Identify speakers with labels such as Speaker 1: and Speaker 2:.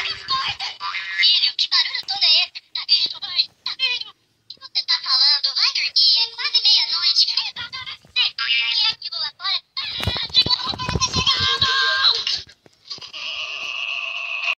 Speaker 1: Daddy's going to